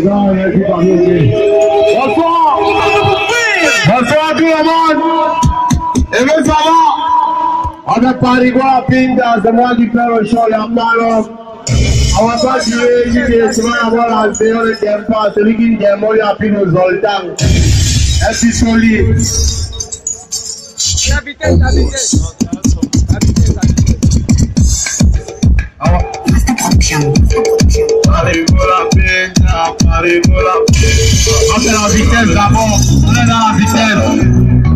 Ìlọrin ẹ̀ ti bàmí òkè. Ọ̀sọ́ Ọ̀sọ́ Abdulrahman Emesala ọ̀dọ̀pariwo àfihàn àzẹ̀mọ́lì fẹ́ràn ṣọ́ọ̀lẹ̀ àmàlọ́. Àwọn sọ́ọ̀tì rẹ̀ yí ni èsì máa wọ́n ra ṣe ọ̀rẹ́ fait la vitesse d'abord. On est dans la vitesse.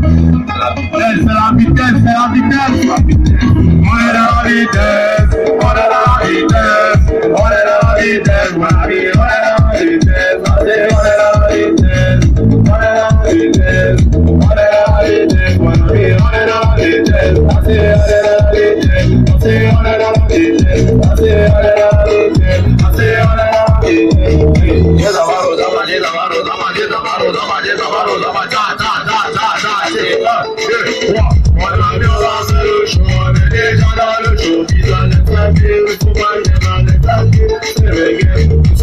C'est la vitesse, c'est la vitesse. On est dans la vitesse. On est dans la vitesse. On est dans la vitesse. On est dans la vitesse. On est dans la vitesse. On est dans la vitesse. On est dans la vitesse. On est dans la vitesse. On est dans la vitesse. On est dans la vitesse. On est dans la vitesse. On est dans la vitesse.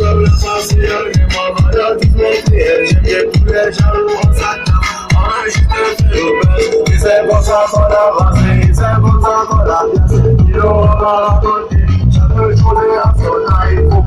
Reggae, nous sommes la faciale, mais moi, ma date, tout le monde, j'aime bien tous les jaloux, on s'attend, on a juste fait le bel, et c'est pour ça qu'on a avancé, c'est pour ça qu'on a cassé, il aura pas raconté, chaque jour à son temps, il faut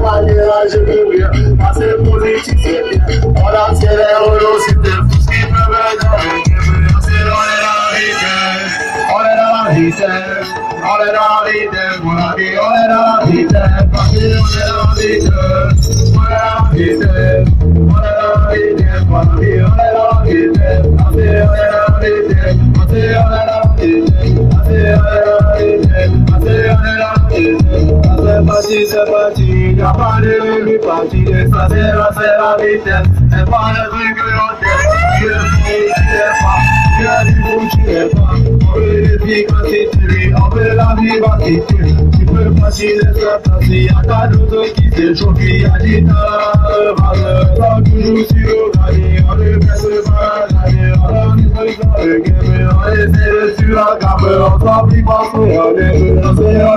on est dans la vitesse, on est dans la vitesse, mon ami, on est dans la vitesse, parce que on est dans la vitesse, parce que on est dans la vitesse, parce que on est dans la vitesse, parce que on est dans la vitesse, c'est parti, c'est parti, y'a pas de limite parti, et ça c'est la, c'est la vitesse, c'est pas le truc que l'on teste, tu le fais, tu l'es pas, tu as du coup, tu l'es pas, on veut les filles quand tu te on veut la vivacité, tu peux pas t'y laisser passer, y'a ta doute qui s'est chauffée, y'a dit ta valeur, t'as toujours su le gagner, on ne baisse pas gagner, on est on de suivre la gamme, on s'oublie pas pour aller, on est la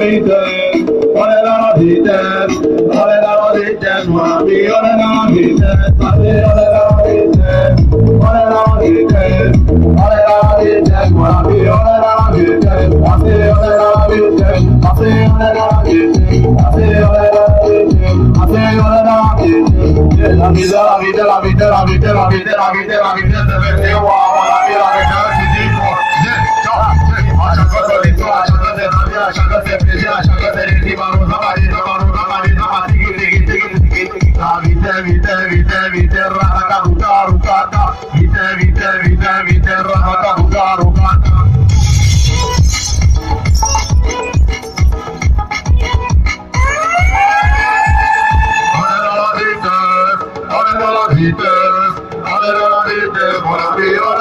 vitesse, on est la vitesse, on est la vitesse, on est la vitesse, on est la vitesse, on est la vitesse, on est la vitesse, Vite, vite, vite, vite, raga, ruga, ruga, melhor